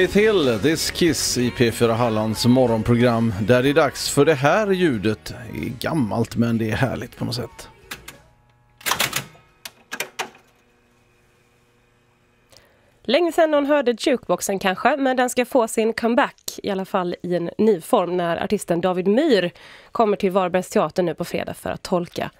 Hej till This Kiss i P4 Hallands morgonprogram där det är dags för det här ljudet. Det är gammalt men det är härligt på något sätt. Länge sedan någon hörde jukeboxen kanske, men den ska få sin comeback i alla fall i en ny form när artisten David Myhr kommer till Varbergs teater nu på fredag för att tolka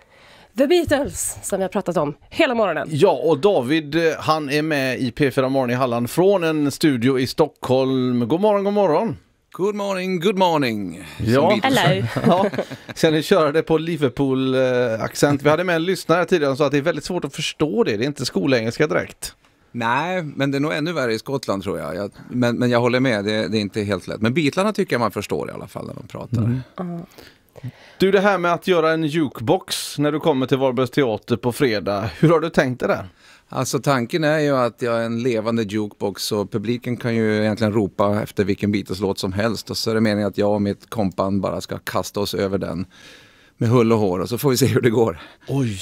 The Beatles som vi har pratat om hela morgonen. Ja, och David eh, han är med i P4 Morgon i Halland från en studio i Stockholm. God morgon, god morgon! Good morning, good morning. Ja. Hello! Ja, sen ni köra det på Liverpool-accent. Vi hade med en lyssnare tidigare som sa att det är väldigt svårt att förstå det. Det är inte skolengelska direkt. Nej, men det är nog ännu värre i Skottland tror jag. jag men, men jag håller med, det, det, är inte helt lätt. Men Beatlarna tycker jag man förstår i alla fall när de pratar. Mm. Du, det här med att göra en jukebox när du kommer till Varbergs teater på fredag. Hur har du tänkt det där? Alltså tanken är ju att jag är en levande jukebox och publiken kan ju egentligen ropa efter vilken Beatles-låt som helst och så är det meningen att jag och mitt kompband bara ska kasta oss över den med hull och hår och så får vi se hur det går. Oj!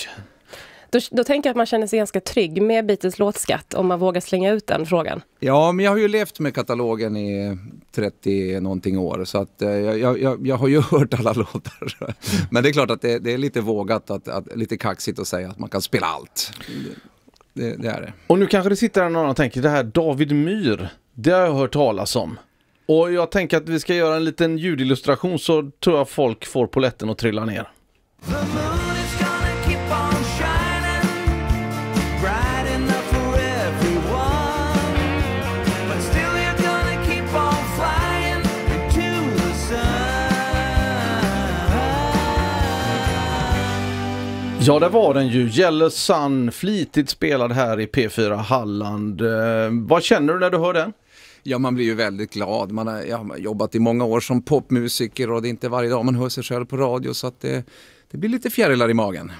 Då, då tänker jag att man känner sig ganska trygg med Beatles låtskatt om man vågar slänga ut den frågan. Ja, men jag har ju levt med katalogen i 30 någonting år så att eh, jag, jag, jag har ju hört alla låtar. Men det är klart att det, det är lite vågat, att, att, lite kaxigt att säga att man kan spela allt. Det, det är det. Och nu kanske det sitter någon och tänker det här David Myr, det har jag hört talas om. Och jag tänker att vi ska göra en liten ljudillustration så tror jag folk får poletten att trilla ner. Ja, det var den ju. Yellow Sun, flitigt spelad här i P4 Halland. Eh, vad känner du när du hör den? Ja, man blir ju väldigt glad. Man har, jag har jobbat i många år som popmusiker och det är inte varje dag man hör sig själv på radio så att det, det blir lite fjärilar i magen.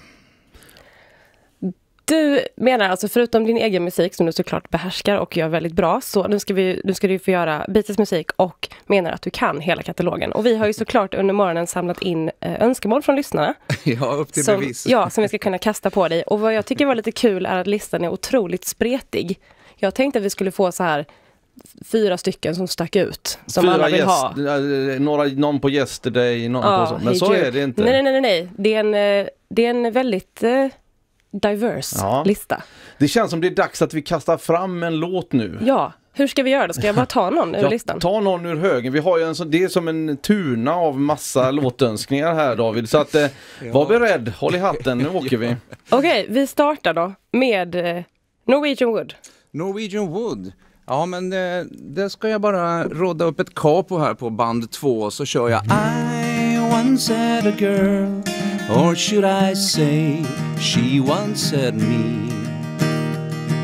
Du menar alltså förutom din egen musik som du såklart behärskar och gör väldigt bra så nu ska, vi, nu ska du få göra Beatles musik och menar att du kan hela katalogen. Och vi har ju såklart under morgonen samlat in eh, önskemål från lyssnarna. Ja, upp till som, bevis. ja, som vi ska kunna kasta på dig. Och vad jag tycker var lite kul är att listan är otroligt spretig. Jag tänkte att vi skulle få så här fyra stycken som stack ut. Som alla vill ha. yes- eh, några, någon på Yesterday, någon på så. Men Hey så är det inte. Nej, nej, nej, nej. Det är en, eh, det är en väldigt eh, diverse Ja. lista. Det känns som det är dags att vi kastar fram en låt nu. Ja, hur ska vi göra då? Ska jag bara ta någon ur Ja, listan? ta någon ur högen. Vi har ju en sån, det är som en tuna av massa låtönskningar här David. Så att eh, var beredd, håll i hatten, nu åker vi. Okej, vi startar då med eh, Norwegian Wood. Norwegian Wood. Ja, men det, det ska jag bara råda upp ett capo här på band 2 så kör jag I once had a girl Or should I say she once had me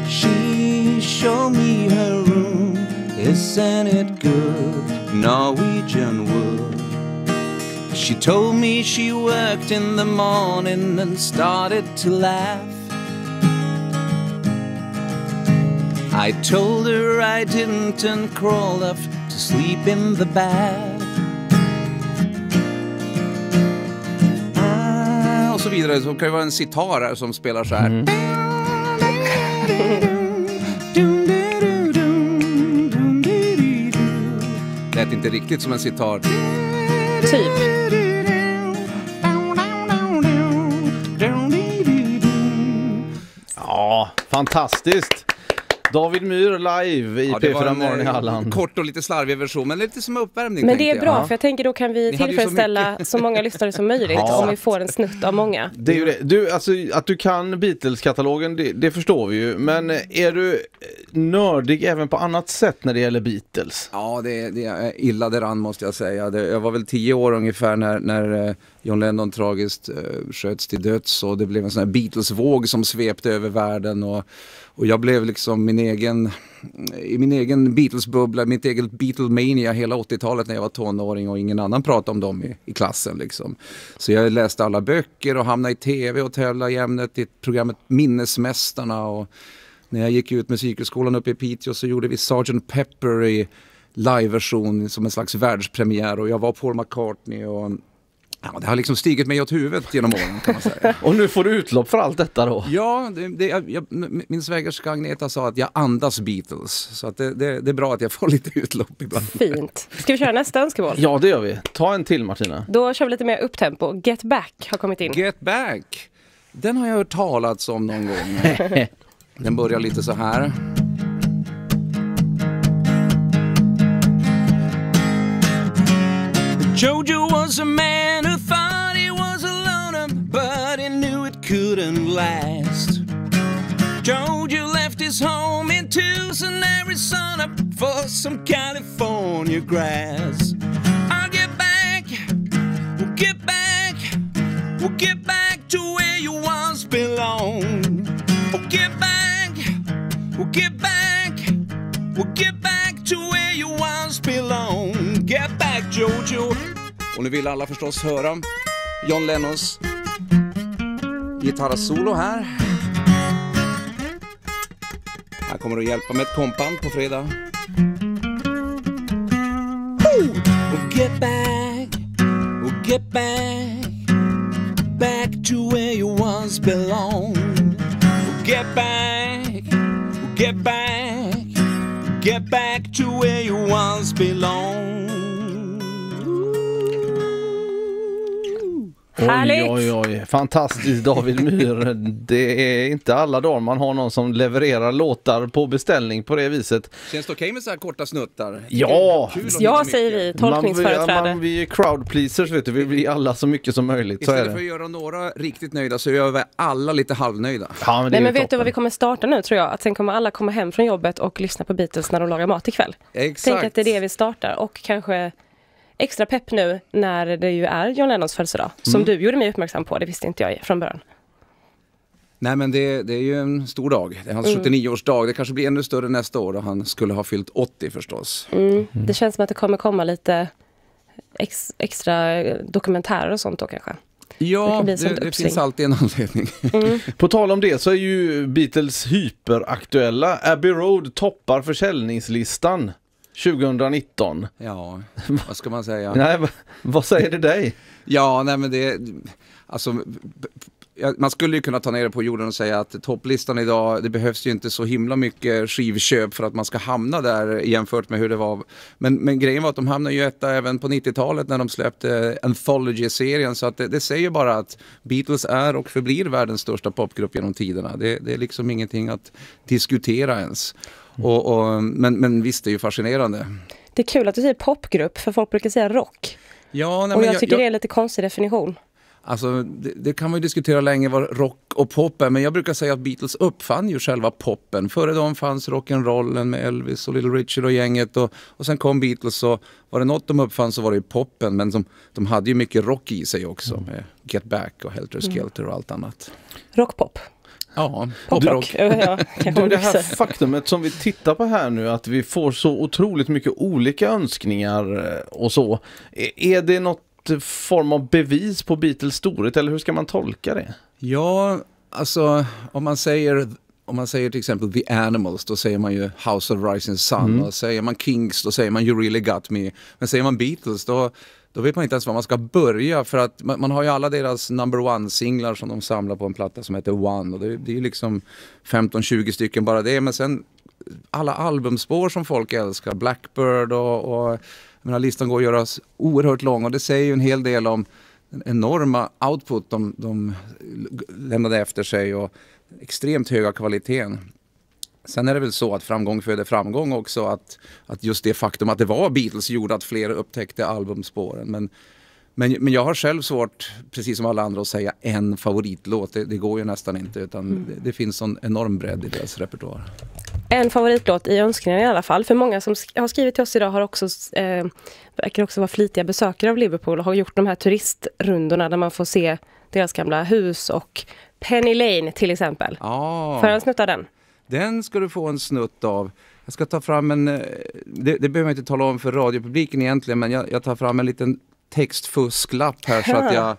She showed me her room Isn't it good? Norwegian wood She told me she worked in the morning and started to laugh I told her I didn't and crawled off to sleep in the bath. Så vidare. Så kan det vara en sitar här som spelar så här. Lät inte riktigt som en sitar. Typ. Ja, fantastiskt. David Myhr live i Ja, det var P4 en, Morgon i eh, Kort. Kort och lite slarvig version, men lite som uppvärmning Men det är bra, jag. för jag tänker då kan vi Ni ju så tillfredsställa så, många lyssnare som möjligt Ja. om vi får en snutt av många. Det är ju det. Du, alltså, att du kan Beatles-katalogen, det, det förstår vi ju. Men eh, är du eh, nördig även på annat sätt när det gäller Beatles? Ja, det, det är illa däran måste jag säga. Det, jag var väl tio år ungefär när, när John Lennon tragiskt sköts till döds och det blev en sån här Beatles-våg som svepte över världen. Och, och jag blev liksom min egen, i min egen Beatles-bubbla, mitt eget Beatlemania hela 80-talet när jag var tonåring och ingen annan pratade om dem i, i klassen. Liksom. Så jag läste alla böcker och hamnade i tv och tävlade i ämnet i programmet Minnesmästarna. Och när jag gick ut musikhögskolan uppe i Piteå så gjorde vi Sgt. Pepper i liveversion som en slags världspremiär och jag var Paul McCartney och Ja, det har liksom stigit mig åt huvudet genom åren kan man säga. Och nu får du utlopp för allt detta då. Ja, det, det, jag, min svägerska Agneta sa att jag andas Beatles. Så att det, det, det är bra att jag får lite utlopp ibland. Fint. Ska vi köra nästa önskemål? Ja, det gör vi. Ta en till Martina. Då kör vi lite mer upptempo. Get Back har kommit in. Get Back, den har jag hört talats om någon gång. Den börjar lite så här. Jojo was a man couldn't last. Jojo left his home in Tucson, Arizona for some California grass. I'll get back, we'll get back, we'll get back to where you once belonged. We'll get back, we'll get back, we'll get back to where you once belonged. Get back, Jojo. Och nu vill alla förstås höra John Lennons gitarrsolo här. Han kommer att hjälpa med ett kompband på fredag. Oh, get back, oh, get back, back to where you once belonged. Oh, get back, we'll get back, get back to where you once belonged. Härligt. Oj, oj, oj. Fantastiskt David Myhr. Det är inte alla dagar man har någon som levererar låtar på beställning på det viset. Känns det okej med så här korta snuttar? Ja! Ja, säger vi. Tolkningsföreträde. Man, man, vi är crowd pleasers vet du. Vi vill alla så mycket som möjligt. Så är Istället för att göra några riktigt nöjda så gör vi alla lite halvnöjda. Ja, men Nej men vet du toppen. vad vi kommer starta nu tror jag? Att sen kommer alla komma hem från jobbet och lyssna på Beatles när de lagar mat ikväll. Exakt. Tänk att det är det vi startar och kanske extra pepp nu när det ju är John Lennons födelsedag. Som Mm. du gjorde mig uppmärksam på, det visste inte jag från början. Nej men det, det är ju en stor dag. Det är hans 79-årsdag. Det kanske blir ännu större nästa år då han skulle ha fyllt 80 förstås. Mm. Det känns som att det kommer komma lite ex, extra dokumentärer och sånt då kanske. Det Ja, det, det uppsving. finns alltid en anledning. På tal om det så är ju Beatles hyperaktuella. Abbey Road toppar försäljningslistan 2019. Ja, vad ska man säga? Nej, va- vad säger det dig? Ja, nej men det... Alltså, man skulle ju kunna ta ner det på jorden och säga att topplistan idag, det behövs ju inte så himla mycket skivköp för att man ska hamna där jämfört med hur det var. Men, men grejen var att de hamnade ju etta även på 90-talet när de släppte Anthology-serien. Så att det, det säger bara att Beatles är och förblir världens största popgrupp genom tiderna. Det, det är liksom ingenting att diskutera ens. Och, och, men, men visst, det är ju fascinerande. Det är kul att du säger popgrupp, för folk brukar säga rock. Ja, nej, och men jag tycker det är en lite konstig definition. Alltså, det, det kan man ju diskutera länge vad rock och pop är, men jag brukar säga att Beatles uppfann ju själva poppen. Före dem fanns rock'n'rollen med Elvis och Little Richard och gänget och, och sen kom Beatles och var det något de uppfann så var det ju poppen, men de, de hade ju mycket rock i sig också med Get Back och Helter Skelter och allt annat. Rockpop. Ja, Poprock. Du, det här faktumet som vi tittar på här nu, att vi får så otroligt mycket olika önskningar eh, och så. Är- Är det något form av bevis på Beatles storhet eller hur ska man tolka det? Ja, alltså om man säger om man säger till exempel The Animals, då säger man ju House of Rising Sun. Och säger man Kings, då säger man You really got me. Men säger man Beatles, då, då vet man inte ens var man ska börja. För att man, man har ju alla deras number one-singlar som de samlar på en platta som heter One. Och det, det är ju liksom 15-20 stycken bara det. Men sen alla albumspår som folk älskar, Blackbird och, och jag menar, listan går att göra oerhört lång och det säger ju en hel del om den enorma output de, de lämnade efter sig och extremt höga kvaliteten. Sen är det väl så att framgång föder framgång också, att, att just det faktum att det var Beatles gjorde att fler upptäckte albumspåren. Men, men, men jag har själv svårt, precis som alla andra, att säga en favoritlåt. Det, det går ju nästan inte, utan det, det finns en enorm bredd i deras repertoar. En favoritlåt i önskningarna i alla fall. För många som har skrivit till oss idag har också, eh, verkar också vara flitiga besökare av Liverpool och har gjort de här turistrundorna där man får se deras gamla hus och Penny Lane till exempel. Ja. Får jag en snutt av den? Den ska du få en snutt av. Jag ska ta fram en, eh, det, det behöver jag inte tala om för radiopubliken egentligen, men jag, jag tar fram en liten textfusklapp här så att jag...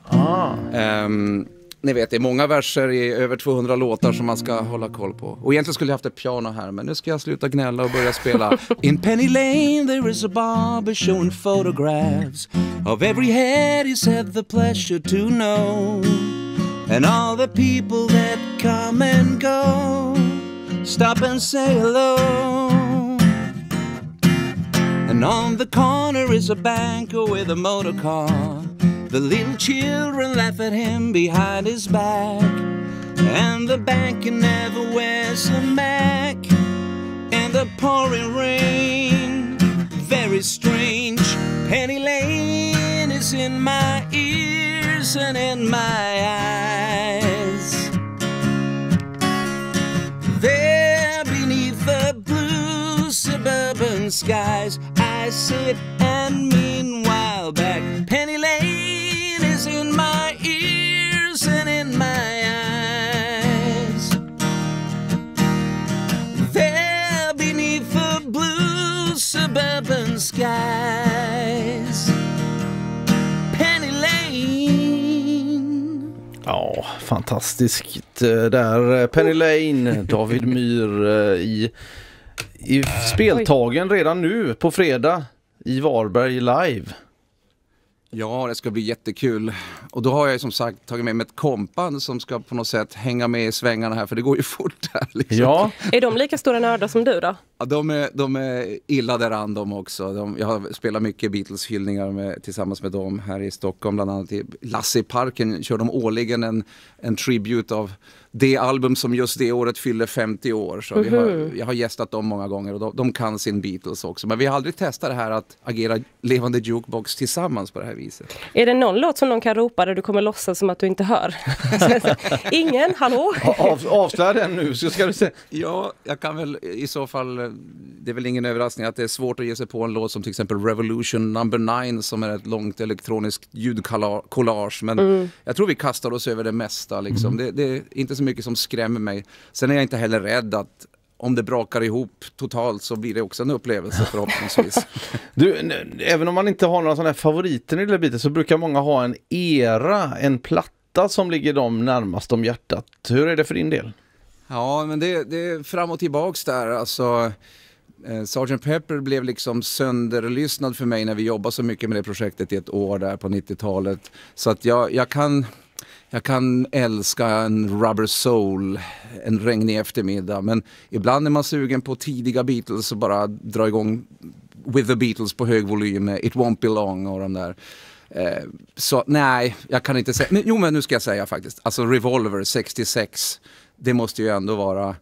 ehm, ni vet, det är många verser i över 200 låtar som man ska hålla koll på. Och egentligen skulle jag haft ett piano här, men nu ska jag sluta gnälla och börja spela. In Penny Lane there is a barber showing photographs of every head he's had the pleasure to know. And all the people that come and go stop and say hello. And on the corner is a banker with a motor car. The little children laugh at him behind his back. And the banker never wears a Mac. And the pouring rain, very strange. Penny Lane is in my and in my eyes. There beneath the blue suburban skies, I sit and meanwhile back. Penny Lane is in my ears and in my eyes. There beneath the blue suburban skies, Ja, fantastiskt eh, där. Eh, Penny Lane, David Myhr eh, i, i speltagen redan nu på fredag i Varberg live. Ja, det ska bli jättekul. Och då har jag som sagt tagit med mig ett kompband som ska på något sätt hänga med i svängarna här, för det går ju fort här. Liksom. Ja, Är de lika stora nördar som du då? Ja, de, är, de är illa däran de också. De, jag har spelat mycket Beatles-hyllningar med, tillsammans med dem här i Stockholm. Bland annat i Lasse i parken kör de årligen en, en tribute av det album som just det året fyller 50 år. Så vi har, jag har gästat dem många gånger och de, de kan sin Beatles också. Men vi har aldrig testat det här att agera levande jukebox tillsammans på det här viset. Är det någon låt som någon kan ropa där du kommer låtsas som att du inte hör? Ingen, hallå? av, avslöja den nu så ska du se. Ja, jag kan väl i så fall, eh, det är väl ingen överraskning att det är svårt att ge sig på en låt som till exempel Revolution number 9 som är ett långt elektroniskt ljudkollage. Men jag tror vi kastar oss över det mesta liksom. Det, det är inte så mycket som skrämmer mig. Sen är jag inte heller rädd att om det brakar ihop totalt så blir det också en upplevelse förhoppningsvis. Du, även om man inte har några sådana här favoriter i det biten så brukar många ha en era, en platta som ligger dem närmast om hjärtat. Hur är det för din del? Ja, men det, det är fram och tillbaks där. Alltså, eh, Sgt. Pepper blev liksom sönderlyssnad för mig när vi jobbade så mycket med det projektet i ett år där på 90-talet. Så att jag, jag kan jag kan älska en Rubber Soul en regnig eftermiddag men ibland är man sugen på tidiga Beatles och bara dra igång With the Beatles på hög volym, med It Won't Be Long och de där. Eh, så nej, jag kan inte säga, men, jo men nu ska jag säga faktiskt, alltså Revolver 66, det måste ju ändå vara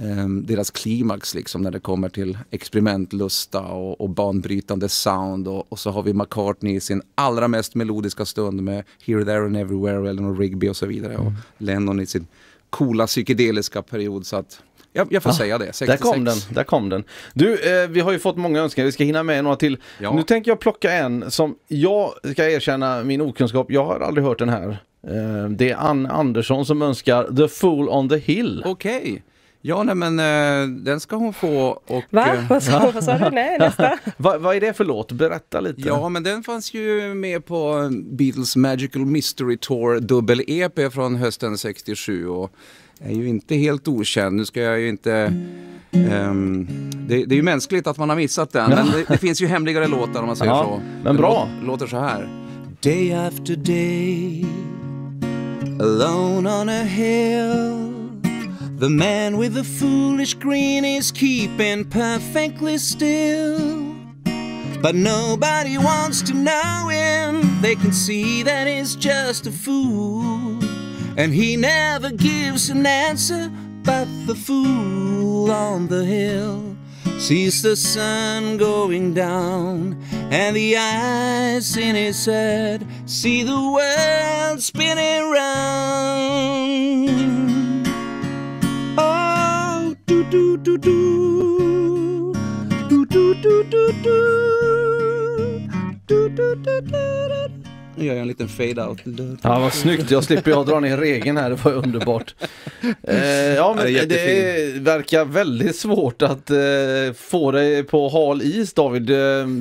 ehm, deras klimax liksom när det kommer till experimentlusta och, och banbrytande sound och, och så har vi McCartney i sin allra mest melodiska stund med Here, There and Everywhere och Eleanor Rigby och så vidare och Lennon i sin coola psykedeliska period så att jag, jag får säga det, 66. Där kom den, där kom den. Du, eh, vi har ju fått många önskningar, vi ska hinna med några till. Ja. Nu tänker jag plocka en som jag ska erkänna min okunskap, jag har aldrig hört den här. Eh, det är Ann Andersson som önskar The Fool on the Hill. Okej. Ja, nej men eh, den ska hon få och... Va? eh, Vad sa, vad sa du? Nej, nästa. Va, vad är det för låt? Berätta lite. Ja, men den fanns ju med på Beatles Magical Mystery Tour dubbel-EP från hösten 67 och är ju inte helt okänd. Nu ska jag ju inte... ehm, det, det är ju mänskligt att man har missat den, men det, det finns ju hemligare låtar om man säger Ja, så. men bra. lå- låter så här. Day after day Alone on a hill The man with the foolish grin is keeping perfectly still But nobody wants to know him. They can see that he's just a fool. And he never gives an answer. But the fool on the hill sees the sun going down. And the eyes in his head see the world spinning round. Oh, do do do do. Do, do, do, do, do. Do, do, do, do, gör jag en liten fade-out. Ja, vad snyggt. Jag slipper jag dra ner regeln här. Det var underbart. Eh, ja, men Ja, det det, verkar väldigt svårt att eh, få dig på hal is, David. Eh,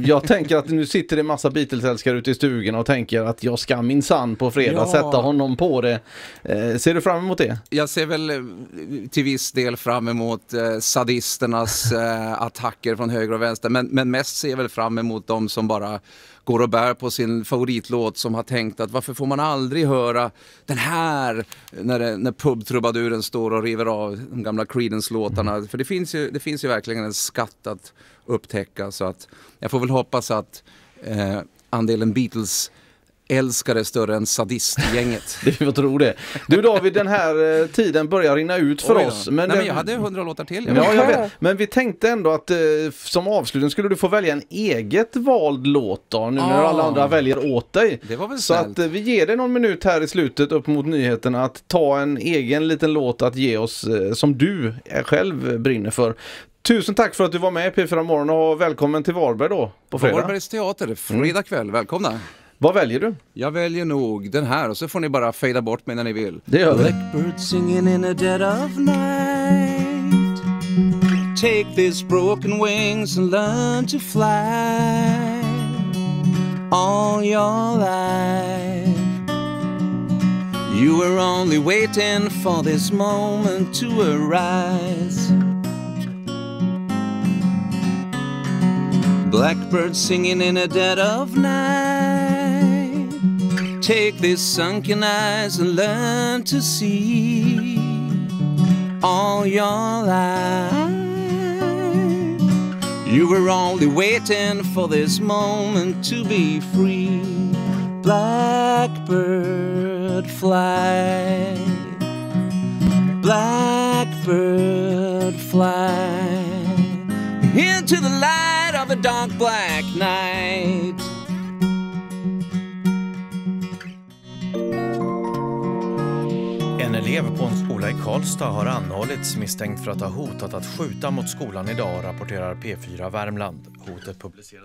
jag tänker att nu sitter det en massa Beatles-älskare ute i stugan och tänker att jag ska minsann på fredag Ja. sätta honom på det. Eh, ser du fram emot det? Jag ser väl eh, till viss del fram emot eh, sadisternas eh, attacker från höger och vänster. Men, men mest ser jag väl fram emot de som bara går och bär på sin favoritlåt som har tänkt att varför får man aldrig höra den här när, det, när pubtrubaduren står och river av de gamla Creedence-låtarna. För det finns, ju, det finns ju verkligen en skatt att upptäcka så att jag får väl hoppas att eh, andelen Beatles älskare större än sadistgänget. Det får tro det. Du David, den här eh, tiden börjar rinna ut för Oj oss. Nej, det- men jag hade hundra låtar till. Ja, jag vet. Men vi tänkte ändå att eh, som avslutning skulle du få välja en eget vald låt då, nu när Ah. alla andra väljer åt dig. Det var väl Så snällt. att eh, vi ger dig någon minut här i slutet upp mot nyheterna att ta en egen liten låt att ge oss eh, som du eh, själv brinner för. Tusen tack för att du var med i P4 Morgon och välkommen till Varberg då på fredag. Varbergs teater, fredag kväll. Välkomna. Vad väljer du? Jag väljer nog den här och så får ni bara fejda bort mig när ni vill. Det gör vi. Blackbird singing in the dead of night. Take these broken wings and learn to fly all your life. You were only waiting for this moment to arise. Blackbird singing in the dead of night. Take these sunken eyes and learn to see all your life. You were only waiting for this moment to be free. Blackbird fly. Blackbird fly into the light of a dark black night. Elev på en skola i Karlstad har anhållits misstänkt för att ha hotat att skjuta mot skolan idag, rapporterar P4 Värmland. Hotet publicerades